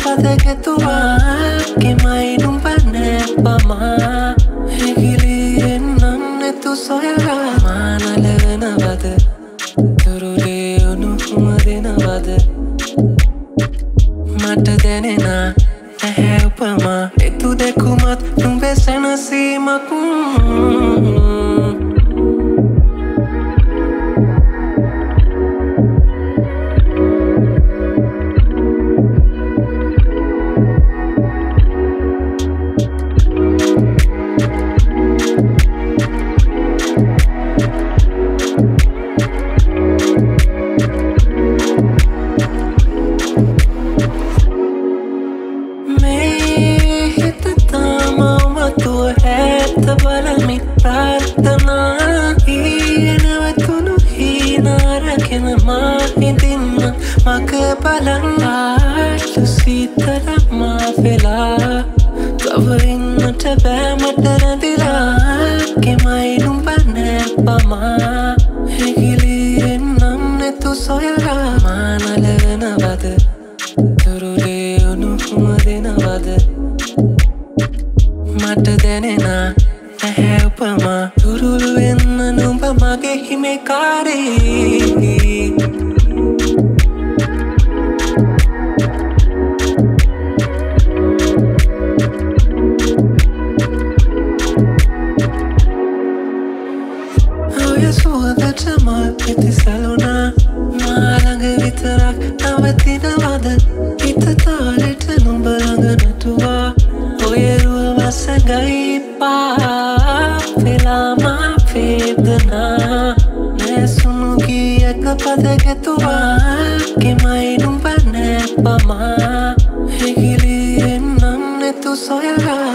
ගියක පදගැතුවා කෙමයි නුඹ නැපමා හැකිලියෙන්නම් නැතු සොයලා මානලවනවද තුරුලේ උණුහුම දෙනවද මට දැනෙන ඇහැ උපමා එතු දැකුමත් නුඹේ සැනසීමක් තාමවතුව ඇත්ත බලමි ප්‍රාර්ථනා ඊනවතුුණු හීනාරගෙන මාහිදින්න මක බලන්නාටු සීතරමා වෙලා තවඉන්නට බෑමට රැදිලා කෙමයි නුඹ නැපමා හැකිලියෙන්නම් නැතු සොයලා දැනෙන ඇහැ උපමා තුරුළු වෙන්න නුඹ මගේ හිමෙකාරී ඔය සුවදට මල් පිති සැලුනා මාළඟ විතරක් නවතිනවද වසඟයිපා වෙලාමා වේදනා නැසුණු ගියක පදගැතුවා කෙමයි නුඹ නැපමා හැකිලියෙන්නම් නැතු සොයලා